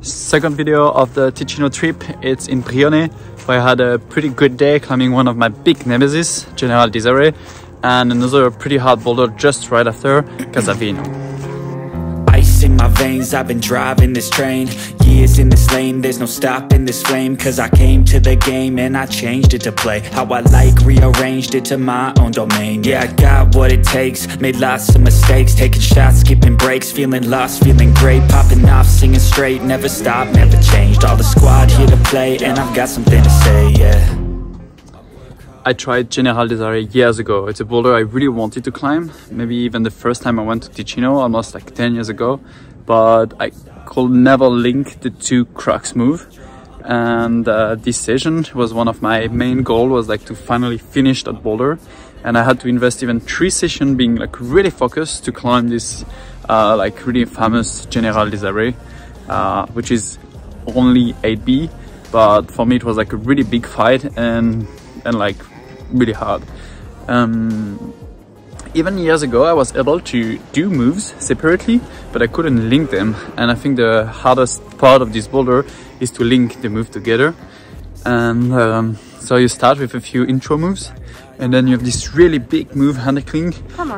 second video of the Ticino trip. It's in Brione, where I had a pretty good day climbing one of my big nemesis, General Dissaray, and another pretty hard boulder just right after, Casavino ice in my veins I've been driving this train Years in this lane. There's no stopping this flame Cause I came to the game And I changed it to play How I like Rearranged it to my own domain. Yeah, I got what it takes Made lots of mistakes Taking shots, skipping breaks Feeling lost, feeling great Popping off, singing straight Never stopped, never changed. All the squad here to play And I've got something to say, yeah I tried General Dissaray years ago. It's a boulder I really wanted to climb. Maybe even the first time I went to Ticino, almost like 10 years ago. But I could never link the two crux move. And uh, this session was one of my main goal was like to finally finish that boulder. And I had to invest even three sessions being like really focused to climb this uh, like really famous General Dissaray, uh, which is only 8B. But for me, it was like a really big fight and and like really hard. Um, even years ago I was able to do moves separately but I couldn't link them. And I think the hardest part of this boulder is to link the move together. And um, so you start with a few intro moves and then you have this really big move handling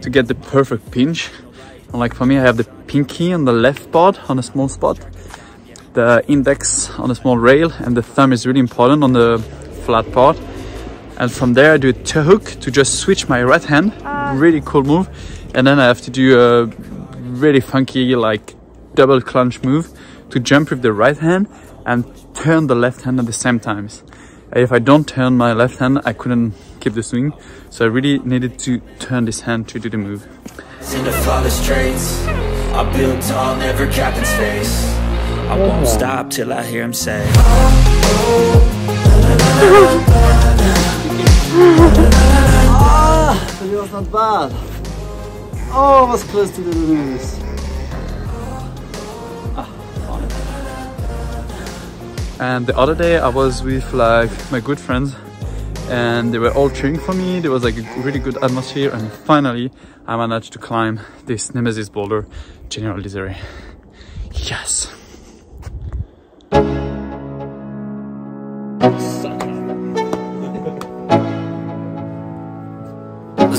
to get the perfect pinch. And like for me I have the pinky on the left part on a small spot the index on a small rail and the thumb is really important on the flat part and from there I do a toe hook to just switch my right hand. Uh. really cool move. And then I have to do a really funky like double clutch move to jump with the right hand and turn the left hand at the same times. If I don't turn my left hand I couldn't keep the swing. So I really needed to turn this hand to do the move. I build tall, never capped in space. I won't stop till I hear him say bad. Oh, was close to the news. Ah, and the other day I was with like my good friends and they were all cheering for me. There was like a really good atmosphere and finally I managed to climb this Nemesis boulder, General Dissaray. Yes!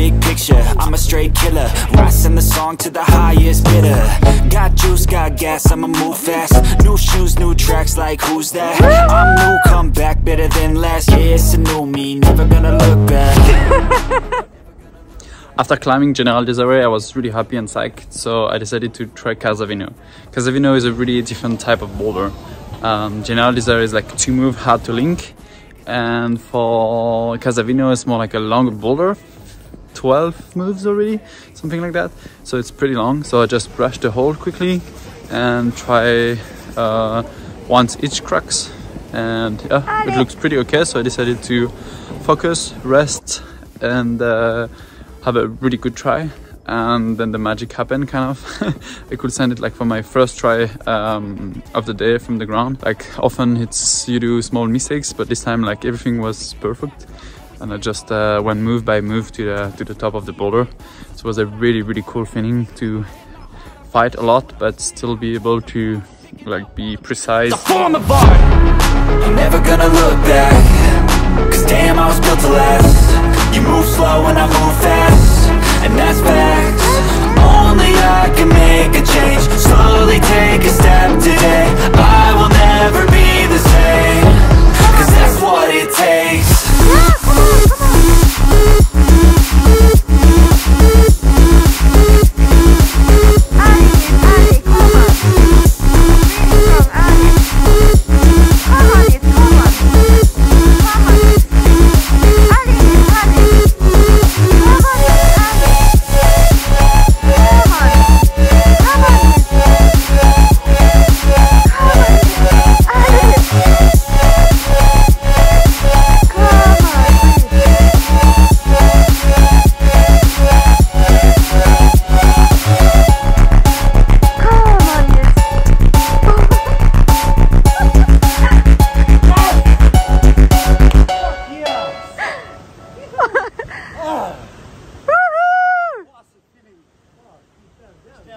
Big picture, I'm a straight killer Rising the song to the highest bidder Got juice, got gas, I'ma move fast New shoes, new tracks, like who's that? I'm new, come back, better than last Yeah, it's a new me, never gonna look back After climbing General Dissaray, I was really happy and psyched, so I decided to try Casavino. Casavino is a really different type of boulder. Um, General Dissaray is like two move hard to link, and for Casavino it's more like a long boulder 12 moves already something like that. So it's pretty long. So I just brush the hole quickly and try uh, once each crux and yeah it looks pretty okay. So I decided to focus rest and uh, have a really good try. And then the magic happened kind of. I could send it like for my first try um, of the day from the ground. Like often it's you do small mistakes but this time like everything was perfect and I just uh, went move by move to the to the top of the boulder. So it was a really really cool feeling to fight a lot but still be able to like be precise. Form of art I'm never gonna look back. Cause damn I was built to last. You move slow and I move fast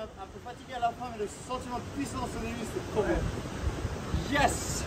un peu fatigué à la fin, mais le sentiment de puissance au début, c'est trop bien. Yes